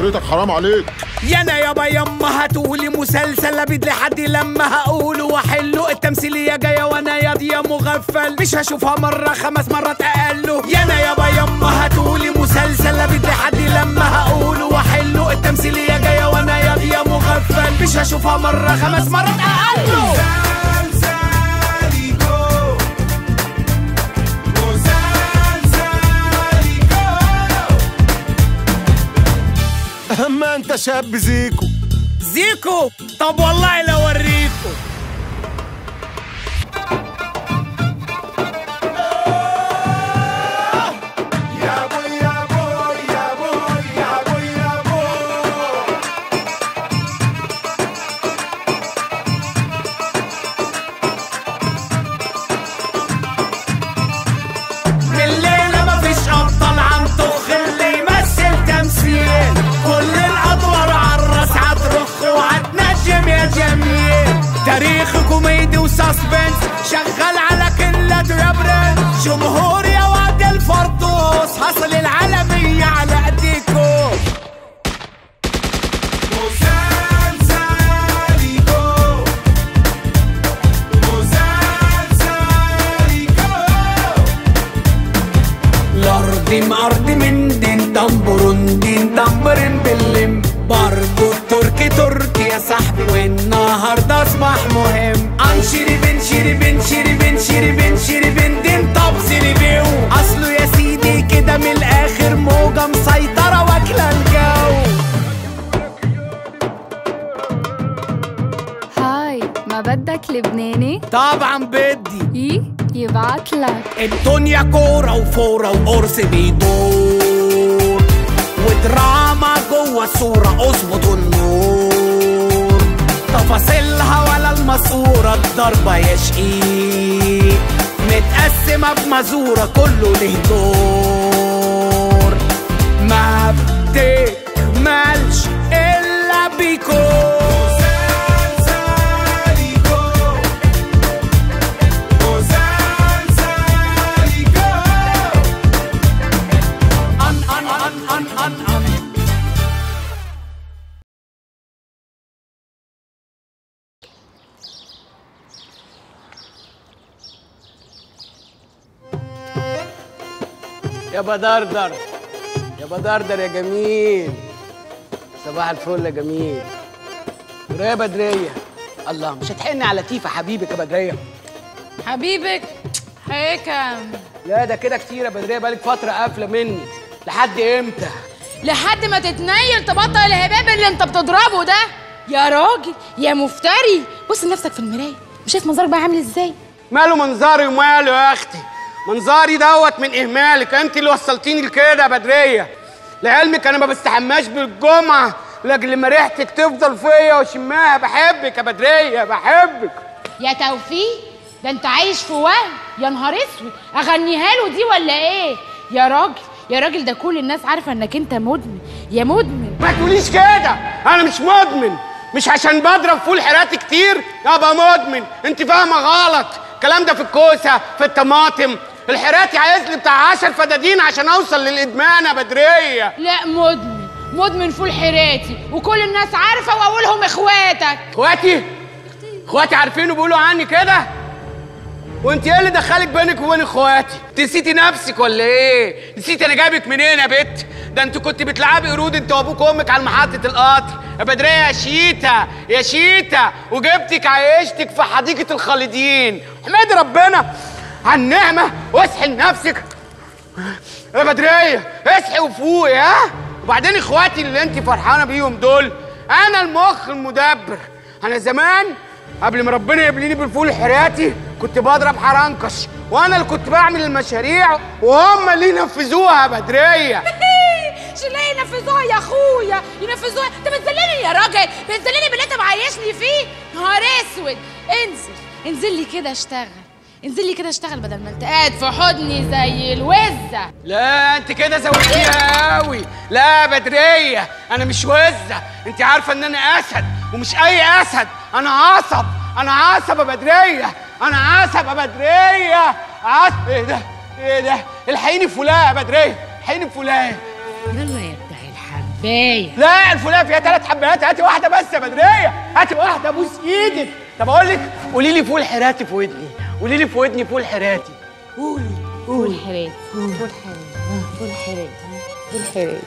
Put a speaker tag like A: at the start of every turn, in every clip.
A: مذاكرتك حرام عليك.
B: يا أنا يابا يما هتقولي مسلسل ابيد لحد لما هقوله وأحله. التمثيليه جاية وأنا ياضيه مغفل. مش هشوفها مرة خمس مرات أقله. يا أنا يابا يما هتقولي مسلسل ابيد لحد لما هقوله وأحله. التمثيليه جاية وأنا ياضيه مغفل. مش هشوفها مرة خمس مرات
C: أقله. انت شاب زيكو.
B: زيكو؟ طب والله لو اوريكم الدنيا كورة وفورة وقرص بيدور ودراما جوه الصورة اظبط النور تفاصيلها ولا الماسورة الضربة يا شقيق متقسمة بمزورة كله له دور ما
D: بدردر يا بدردر يا جميل. صباح الفل يا جميل. يا بدرية الله مش هتحن على تيفا حبيبك يا بدرية
E: حبيبك حكم
D: لا ده كده كتير يا بدرية بقالك فترة قافلة مني. لحد إمتى؟
E: لحد ما تتنيل تبطل الهباب اللي انت بتضربه ده. يا راجل يا مفتري. بص لنفسك في المراية. مش شايف منظرك بقى عامل إزاي؟
D: ماله منظري وماله يا أختي؟ منظري دوت من إهمالك. أنت اللي وصلتيني لكده يا بدرية. لعلمك أنا ما بستحماش بالجمعة لأجل ما ريحتك تفضل فيا واشمها بحبك يا بدرية بحبك.
E: يا توفيق ده أنت عايش في وهم. يا نهار أسود. أغنيها له دي ولا إيه؟ يا راجل يا راجل ده كل الناس عارفة إنك أنت مدمن. يا مدمن.
D: ما تقوليش كده. أنا مش مدمن. مش عشان بضرب فول حراتي كتير. أبقى مدمن. أنت فاهمة غلط. الكلام ده في الكوسة في الطماطم الحراتي عايز لي بتاع 10 فدادين عشان اوصل للإدمان يا بدريه
E: لا مدمن. مدمن فول حراتي وكل الناس عارفة واولهم إخواتك.
B: إخواتي؟ إخواتي عارفين وبيقولوا عني كده؟ وأنت إيه اللي دخلك بينك وبين إخواتي؟ نسيتي نفسك ولا إيه؟ نسيتي أنا جايبك منين يا بت؟ ده انت كنت بتلعبي قرود انت وأبوك وأمك على محطة القطر. يا بدريه يا شيتا يا شيتا. وجبتك عيشتك في حديقة الخالدين. احمدي ربنا. على النعمه واصحي لنفسك يا بدريه اصحي وفوقي ها؟ وبعدين إخواتي اللي انت فرحانة بيهم دول أنا المخ المدبر. أنا زمان قبل ما ربنا يبليني بالفول الحراتي كنت بضرب حرنكش وأنا اللي كنت بعمل المشاريع وهم اللي ينفذوها يا بدريه
E: مش اللي ينفذوها يا أخويا؟ ينفذوها. أنت بتذلني يا راجل؟ بتذلني باللي أنت معيشني فيه؟ نهار أسود. انزل انزل لي كده اشتغل. انزل لي كده اشتغل بدل ما انت قاعد في حضني زي الوزة.
B: لا انت كده زودتيها قوي. لا بدرية. أنا مش وزة. انت عارفة ان أنا اسد ومش اي اسد. أنا عصب. أنا عصب بدرية. أنا عصب بدرية. عصب. إيه ده؟ إيه ده؟ الحقيني فلاه يا بدرية. الحقيني فلاه
E: يلا يا بتاع الحباية.
B: لا الفلاه فيها ثلاث حبات هاتي واحدة بس يا بدرية. هاتي واحدة ابوس إيدك. طب أقول لك قولي لي فول حراتي في ودني. قولي لي في ودني فول حراتي. قولي.
E: فول حراتي. فول حراتي. فول حراتي. فول حراتي.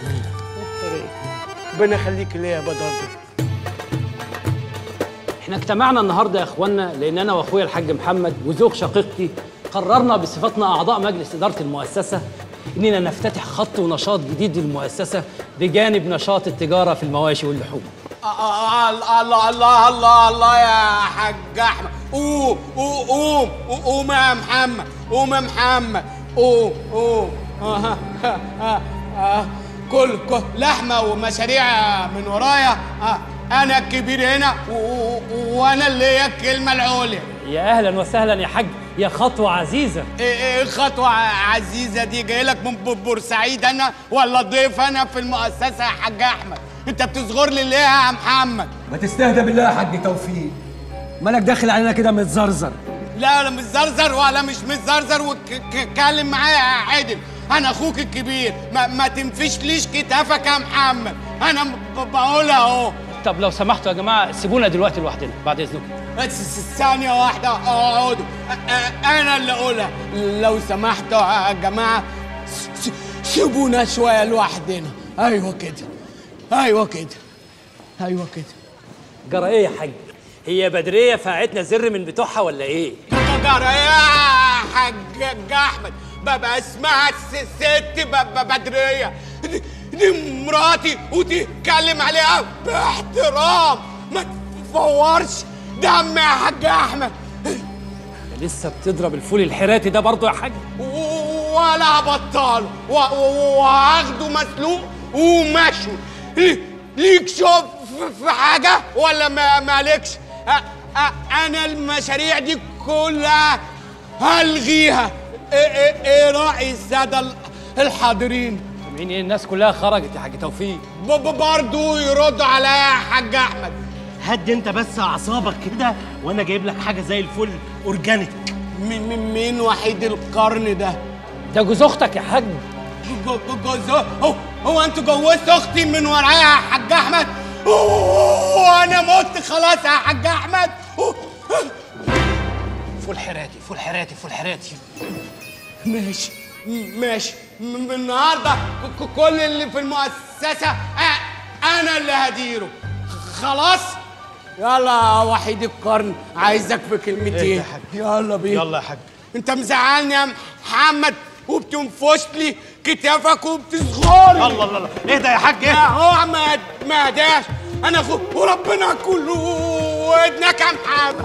E: فول حراتي.
B: ربنا يخليك ليا يا بدر.
F: إحنا اجتمعنا النهارده يا اخوانا لأن أنا واخويا الحاج محمد وزوج شقيقتي قررنا بصفتنا أعضاء مجلس إدارة المؤسسة إننا نفتتح خط ونشاط جديد للمؤسسة بجانب نشاط التجارة في المواشي واللحوم.
B: آه، الله الله الله الله الله يا حاج أحمد. قوم قوم قوم قوم يا محمد قوم يا محمد. قوم قوم. كل كل لحمة ومشاريع من ورايا. آه، أنا الكبير هنا وأنا اللي هي الكلمة العليا.
F: يا أهلا وسهلا يا حاج يا خطوة عزيزة.
B: إيه إيه الخطوه عزيزة دي جاي لك من ب- بورسعيد أنا ولا ضيف أنا في المؤسسة يا حاج أحمد؟ أنت بتصغر لي ليه يا محمد؟
C: ما تستهدى بالله يا حاج توفيق. مالك داخل علينا كده متزرزر.
B: لا أنا مش زرزر ولا مش متزرزر واتكلم معايا يا عادل. أنا أخوك الكبير. ما, ما تنفش ليش كتافك يا محمد؟ أنا ب- بقولها أهو.
F: طب لو سمحتوا يا جماعة سيبونا دلوقتي لوحدنا بعد
B: إذنكم. ثانية واحدة. اقعدوا أنا اللي أقولها. لو سمحتوا يا جماعة سيبونا شوية لوحدنا. أيوة كده. أيوة كده. أيوة كده.
F: جرى إيه يا حاج؟ هي بدرية فاعتنا زر من بتوعها ولا إيه؟
B: جرى يا حاج أحمد بابا اسمها الس- ست ب- ب- بدرية. دي, دي مراتي وتتكلم عليها باحترام. ما تفورش دم يا حاج أحمد.
F: لسه بتضرب الفول الحراتي ده برضه يا حاج؟
B: ولا هبطله و- و- وهاخده مسلوق ومشوي. لي- ليك شوف في حاجة ولا ما مالكش؟ أنا المشاريع دي كلها هلغيها. إيه إيه إيه رأي الساده ال- الحاضرين؟
F: مين إيه؟ الناس كلها خرجت يا حاج توفيق.
B: ب- ب- برضو يردوا عليا يا حاج أحمد.
G: هدي أنت بس أعصابك كده وأنا جايب لك حاجة زي الفل أورجانيك.
B: مين مين مين وحيد القرن ده؟
F: ده جوز أختك يا حاج.
B: جو- جو- جوز هو هو أنتوا جوزتوا أختي من ورايا يا حاج أحمد؟ وأنا مت. خلاص يا حاج أحمد.
F: فول حراتي فول حراتي فول حراتي.
B: ماشي ماشي. من النهارده كل اللي في المؤسسة أنا اللي هديره. خلاص؟ يلا يا وحيد القرن عايزك في كلمتين.
G: حاج.
B: يلا بينا.
G: يلا يا حاج.
B: أنت مزعلني يا محمد. وبتنفش لي كتافك وبتصغرني.
G: الله الله الله. اهدى يا حاج
B: يا
G: اهدى
B: هو ما ما داش أنا أخوك وربنا كله ودنك يا محمد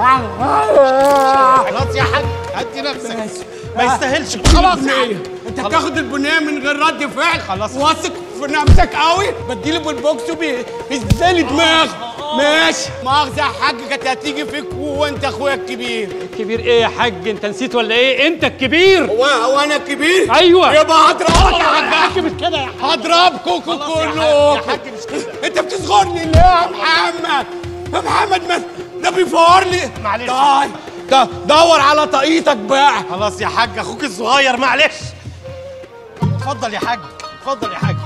G: خلاص يا حاج هدي نفسك. ما يستاهلش.
B: خلاص يا حاج. أنت بتاخد البنية من غير رد فعل؟
G: خلاص.
B: واثق في نفسك قوي؟ بديله بالبوكس وبيهزلي دماغه. ماشي. مؤاخذة يا حاج كانت هتيجي فيك وأنت أخويا الكبير.
F: الكبير إيه يا حاج؟ أنت نسيت ولا إيه؟ أنت الكبير.
B: هو هو أنا الكبير؟
F: أيوة.
B: يبقى هضربك. يا حاج
G: مش كده. يا حاج حاج-
B: كلكم.
G: يا حاج مش كده.
B: أنت بتصغرني ليه يا محمد؟ يا محمد ما ده بيفور لي.
G: معلش.
B: طيب. ده دور على طاقيتك بقى.
G: خلاص يا حاج أخوك الصغير معلش. اتفضل يا حاج اتفضل يا حاج.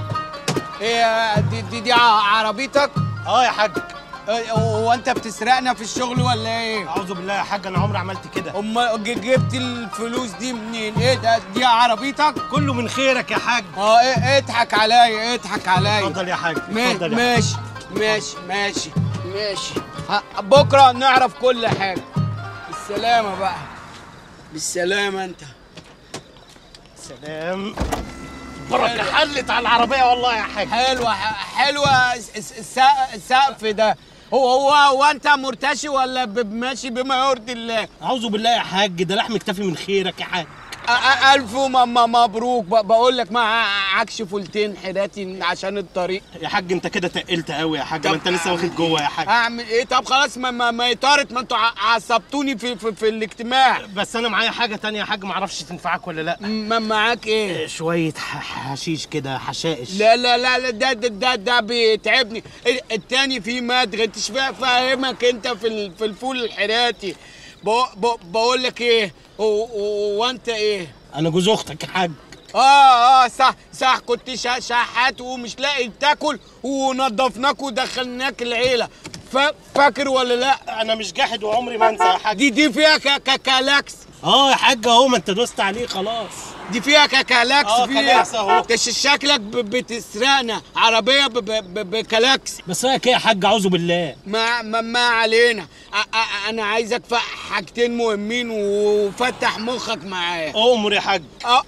B: هي دي دي, دي عربيتك؟
G: آه يا حاج.
B: إيه، هو أنت بتسرقنا في الشغل ولا إيه؟
G: أعوذ بالله يا حاج أنا عمري عملت كده.
B: أمال جبت الفلوس دي منين؟ إيه ده؟ دي عربيتك؟
G: كله من خيرك يا حاج.
B: آه إيه اضحك عليا اضحك عليا.
G: اتفضل يا حاج اتفضل يا حاج.
B: ماشي ماشي ماشي ماشي. بكرة نعرف كل حاجة. بالسلامة بقى. بالسلامة أنت.
G: سلام. بركة حلت على العربية والله يا حاج.
B: حلوة حلوة الس- الس- السق- السقف ده. هو هو هو انت مرتشي ولا ماشي بما يرضي الله؟
G: أعوذ بالله يا حاج ده لحم اكتفي من خيرك يا حاج.
B: ألف مبروك. بقول لك معكش فولتين حداتي عشان الطريق.
G: يا حاج انت كده تقلت قوي يا حاج. ما انت لسه واخد جوه
B: إيه؟
G: يا حاج.
B: أعمل إيه؟ طب خلاص ما ما, ما يطارت ما أنتوا عصبتوني في, في في الاجتماع.
G: بس أنا معايا حاجة تانية يا حاج معرفش تنفعك ولا لأ.
B: ما معاك إيه؟
G: شوية ح- حشيش كده حشائش.
B: لا لا لا لا ده ده ده, ده بيتعبني. ال- التاني فيه مدغ انت شو فاهمك أنت في في الفول الحراتي بقول لك إيه؟ هو- هو انت إيه؟
G: أنا جوز أختك يا حاج.
B: آه آه صح صح كنت شحات ومش لاقي تاكل ونضفناك ودخلناك العيلة. فا- فاكر ولا لا؟
G: أنا مش جاحد وعمري ما انسى يا حاج.
B: دي دي فيها ك- ك- كلاكس.
G: آه يا حاج أهو ما أنت دوست عليه خلاص.
B: دي فيها كلاكس
G: آه،
B: فيها. ش- شكلك بتسرقنا. عربية ب- ب- ب- بكلاكس.
G: بس رايك إيه يا حاج أعوذ بالله.
B: ما ما, ما علينا. أنا عايزك في حاجتين مهمين وفتح مخك معايا.
G: أمر يا حاج.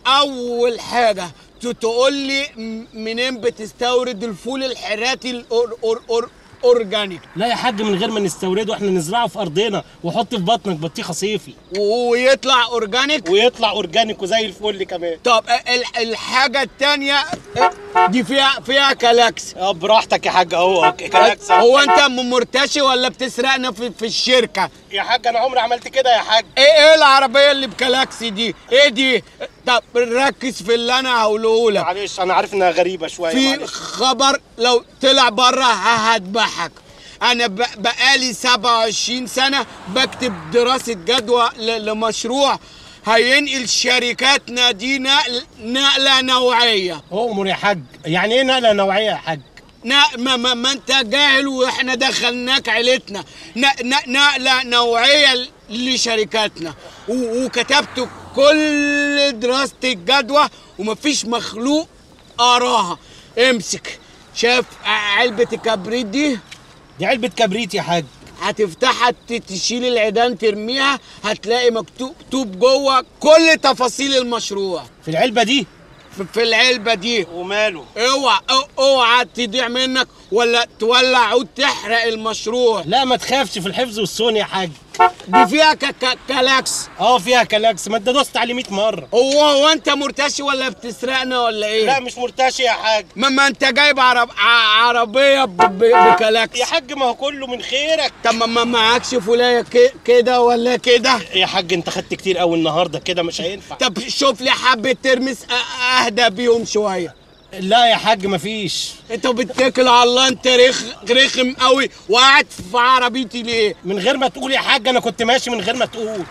B: أول حاجة تقول لي منين بتستورد الفول الحراتي ال or or or organic.
G: لا يا حاج من غير ما نستورده إحنا نزرعه في أرضنا وحط في بطنك بطيخة صيفي.
B: ويطلع organic؟
G: ويطلع organic وزي الفل كمان.
B: طب ال- الحاجة التانية دي فيها فيها كلاكس.
G: آه براحتك يا حاج أهو كلاكس.
B: هو أنت مرتشي ولا بتسرقنا في, في الشركة؟
G: يا حاج أنا عمري عملت كده يا حاج.
B: إيه إيه العربية اللي بكلاكس دي؟ إيه دي؟ طب ركز في اللي أنا هقوله لك.
G: معلش أنا عارف إنها غريبة شوية
B: في
G: معلش.
B: خبر لو طلع بره هذبحك أنا بقالي 27 سنة بكتب دراسة جدوى لمشروع هينقل شركاتنا دي نقل نقلة نوعية.
G: أمر يا حاج يعني إيه نقلة نوعية يا حاج؟
B: ما, ما, ما انت جاهل وإحنا دخلناك عيلتنا. نقله نوعية لشركاتنا. وكتبت كل دراسه الجدوى ومفيش مخلوق قراها امسك. شايف علبة الكبريت دي؟
G: دي علبة كبريت يا حاج.
B: هتفتحها تشيل العيدان ترميها هتلاقي مكتوب مكتوب جوه كل تفاصيل المشروع.
G: في العلبة دي؟
B: في- في العلبة دي.
G: وماله؟
B: اوعى أو- اوعى تضيع منك ولا تولع عود تحرق المشروع.
G: لا ما تخافش في الحفظ والصون يا حاج.
B: دي فيها كلاكس.
G: آه فيها كلاكس. ما انت دوست عليه 100 مرة.
B: هو هو انت مرتشي ولا بتسرقنا ولا إيه؟
G: لا مش مرتشي يا حاج.
B: ما, ما انت جايب عرب عربية بكلاكس.
G: يا حاج ما هو كله من خيرك.
B: طب ما- معكش فولايه ك- كده ولا كده؟
G: يا حاج انت خدت كتير قوي النهارده كده مش هينفع.
B: طب شوف لي حبة ترمس أهدى بيهم شوية.
G: لا يا حاج مفيش.
B: انت بتتكل على الله انت رخ رخم قوي. وقاعد في عربيتي ليه؟
G: من غير ما تقول يا حاج أنا كنت ماشي من غير ما تقول.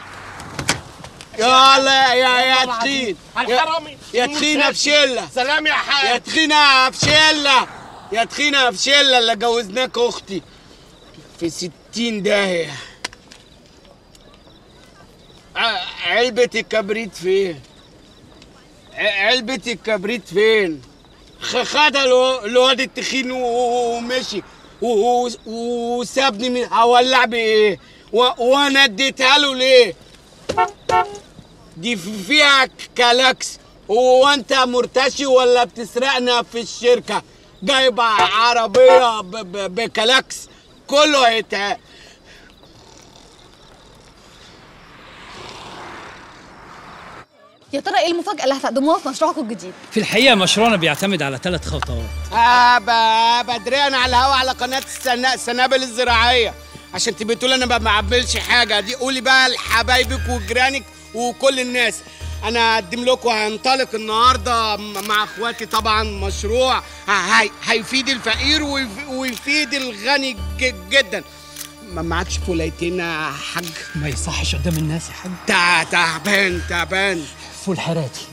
B: يلا يا يا تخين.
G: الحرامي.
B: يا تخينه في شله
G: سلام يا
B: يا
G: حاج.
B: تخينه في شله يا تخينه في شله اللي جوزناك أختي. في ستين داهية. علبة الكبريت فين؟ علبة الكبريت فين؟ خدها الو- الواد التخين ومشي وسابني من بايه؟ و- وأنا اديتها له ليه؟ دي في- فيها كلاكس. هو انت مرتشي ولا بتسرقنا في الشركة؟ جايب عربية ب- ب- بكلاكس. كله هيتها.
H: يا ترى إيه المفاجأة اللي هتقدموها في مشروعكم الجديد؟
F: في الحقيقة مشروعنا بيعتمد على ثلاث خطوات.
B: آه ب- بدريان على الهوا على قناة السنا- السنابل الزراعية. عشان تبقى تقول أنا ما بعملش حاجة. دي قولي بقى لحبايبك وجيرانك وكل الناس. أنا هقدم لكم هنطلق النهارده مع أخواتي طبعا مشروع. ه- هي هيفيد الفقير ويف- ويفيد الغني جدا. ما معكش فولايتين يا حاج؟
F: ما يصحش قدام الناس يا حاج.
B: تع- تعبان تعبان.
F: فول حراتي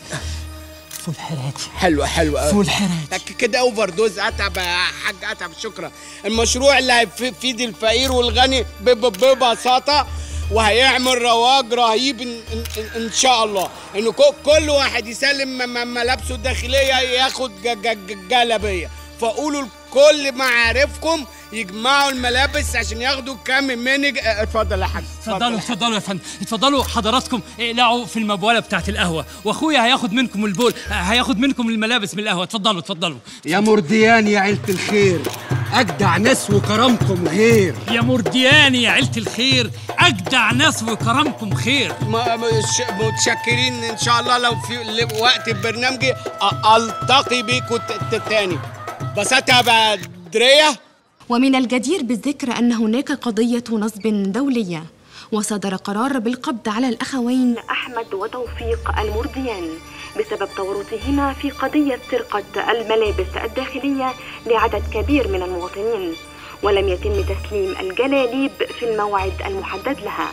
F: فول حراتي
I: حلوة حلوة أوي.
F: فول حراتي
I: كده over dose أتعب يا حاج أتعب. شكرا. المشروع اللي هيفيد الفقير والغني ببساطة وهيعمل رواج رهيب إن, إن, إن, إن شاء الله. إن كل واحد يسلم ملابسه الداخلية ياخد ج- ج- ج- جلابية. فقولوا لكل معارفكم يجمعوا الملابس عشان ياخدوا كام منج آه، اتفضل يا حاج
F: اتفضلوا اتفضلوا يا فندم. اتفضلوا حضراتكم اقلعوا في المبوله بتاعت القهوه. واخويا هياخد منكم البول هياخد منكم الملابس من القهوه. اتفضلوا اتفضلوا.
B: يا مرديان يا عيلة الخير أجدع ناس وكرمكم غير
F: يا مرديان يا عيلة الخير أجدع ناس وكرمكم خير.
I: ما- مش- متشكرين إن شاء الله. لو في وقت البرنامج أ- ألتقي بيكم تاني. بساطة يا بدرية
J: ومن الجدير بالذكر أن هناك قضية نصب دولية وصدر قرار بالقبض على الأخوين. أحمد وتوفيق المرديان بسبب تورطهما في قضية سرقة الملابس الداخلية لعدد كبير من المواطنين ولم يتم تسليم الجلاليب في الموعد المحدد لها.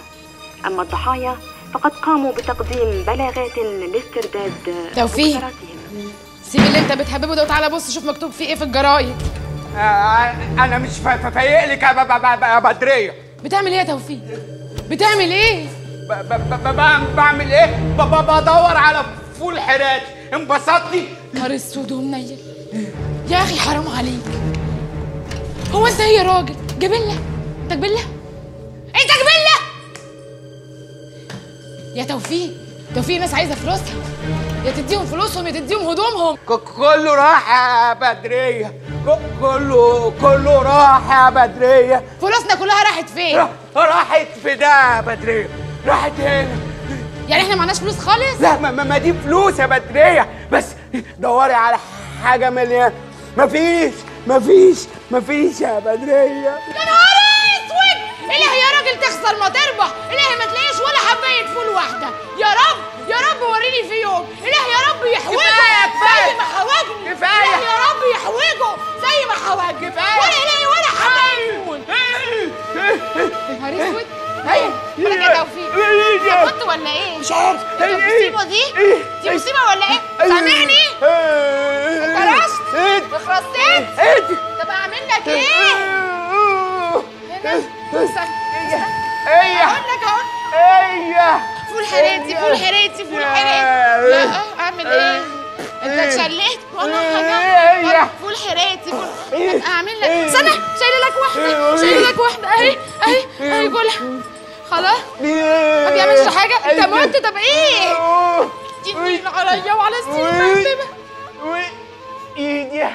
J: أما الضحايا فقد قاموا بتقديم بلاغات لاسترداد
E: توفيق. سيب اللي انت بتهببه ده وتعالى بص شوف مكتوب فيه إيه في الجرايد.
I: أنا مش فا- فا- فايق لك يا ب- ب- ب- يا بدرية
E: بتعمل إيه يا توفيق؟ بتعمل
I: إيه؟ بعمل إيه؟ بدور على فول حراتي انبسطتي
E: نهار اسود ومنيل يا أخي حرام عليك. هو انت هي راجل؟ جبله انت جبله انت جبله يا توفيق. توفيق ناس عايزة فلوسها. يا تديهم فلوسهم يا تديهم هدومهم.
I: كله راح يا بدرية. ك- كله كله راح يا بدرية.
E: فلوسنا كلها راحت فين؟
I: را- راحت في ده يا بدرية. راحت هنا.
E: يعني إحنا معناش فلوس خالص؟
I: لا ما, ما, ما دي فلوس يا بدرية. بس دوري على حاجة مليان مفيش مفيش مفيش يا بدرية.
E: يا نهار الهي يا راجل تخسر ما تربح. الهي ما تلاقيش ولا حباية فول واحدة. يا رب يا رب وريني في يوم. الهي يا رب يحوجه
I: كفاية، كفاية.
E: زي ما حوجني.
I: كفاية.
E: الهي يا رب يحوجه زي ما حوجني.
I: كفاية.
E: ولا إلهي ولا حباية فول. نهار أسود. أيوه ولا كده توفيق. كنت ولا إيه؟
I: مش عارف.
E: المصيبه دي؟ دي مصيبة ولا إيه؟ سامعني اتكرشت اتخرستت
I: إيه
E: طب أعمل لك إيه؟
I: إيه
E: أقول لك أهو.
I: إيه.
E: فول حراتي فول حراتي فول حراتي. لا أعمل إيه؟ أنت اتشليت.
I: إيه؟
E: حاجة فول حراتي فول. أعمل لك. استنى شايله لك واحدة. شايله لك واحدة. أهي أهي أهي كلها. خلاص؟ ما بيعملش حاجة؟ أنت مت؟ طب إيه؟ تنين عليا وعلى السين مهببه
I: ايدي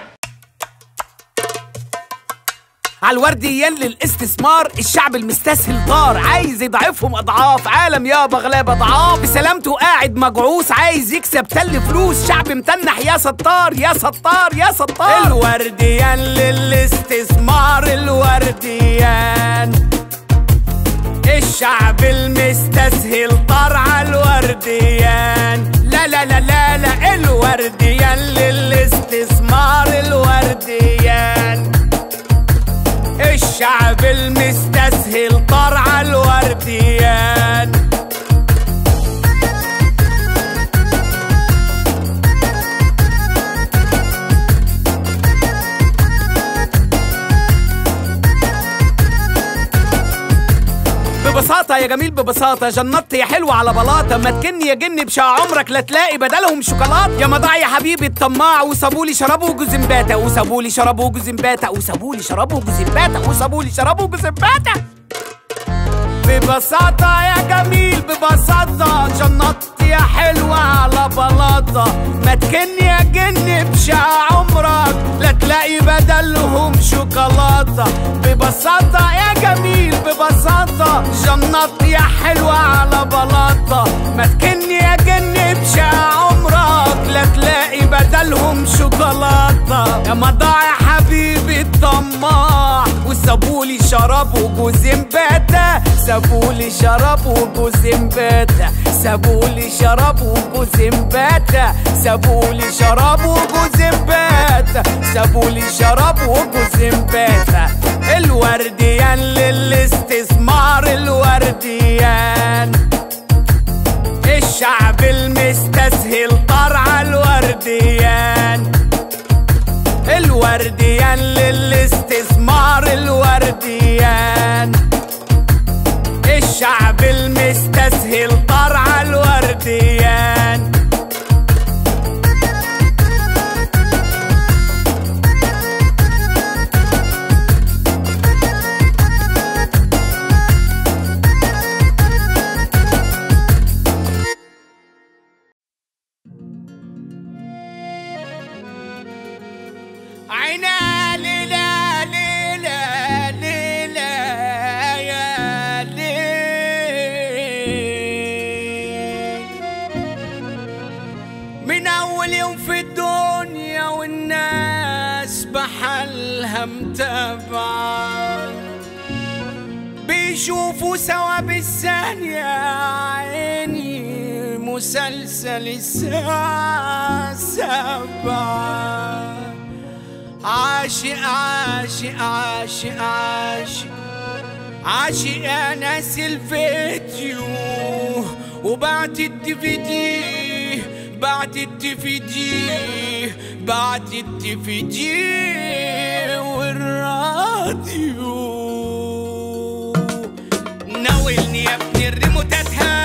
B: على الورديان للاستثمار الشعب المستسهل طار عايز يضعفهم أضعاف عالم يابا غلاب أضعاف. بسلامته قاعد مجعوس عايز يكسب تل فلوس شعب متنح يا ستار يا ستار يا ستار. الورديان للاستثمار الورديان. الشعب المستسهل طار على الورديان لا لا لا لا لا الورديان للاستثمار الورديان. الشعب المستسهل طار على ببساطة يا جميل ببساطة. جنطت يا حلوة على بلاطة. ما تكني يا جن بشع عمرك لا تلاقي بدلهم شوكولاتة يا مضاع يا حبيبي الطماع. وسابولي شربوا جوزمباتا وسابولي شربوا جوزمباتا وسابولي شربوا جوزمباتا وسابولي شربوا جوزمباتا ببساطة يا جميل ببساطة. جنطت يا حلوة على بلاطة. ما تكن يا جن بشع عمرك لا تلاقي بدلهم شوكولاتة. ببساطة يا جميل ببساطة. جنطت يا حلوة على بلاطة. ما تكن يا جن بشع عمرك. لا تلاقي بدلهم شوكولاتة. يا مضاع يا حبيبي الطماع وسابولي شراب وجوزمباتا سابولي شراب وجوزمباتة سابولي شراب وجوزمباتة سابولي شراب وجوزمباتة سابولي شراب وجوزمباتة الورديان للاستثمار الورديان. الشعب المستسهل طرع الورديان. الورديان للاستثمار الورديان. تستسهل قرع الورديات متابعة بيشوفوا سوا بالثانية عيني مسلسل الساعة سبعة عاشق عاشق عاشق عاشق عاشق ناس الفيديو وبعت دي بعت الديفيدي بعت دي راديو ناولني يا ابني الريموتات هاي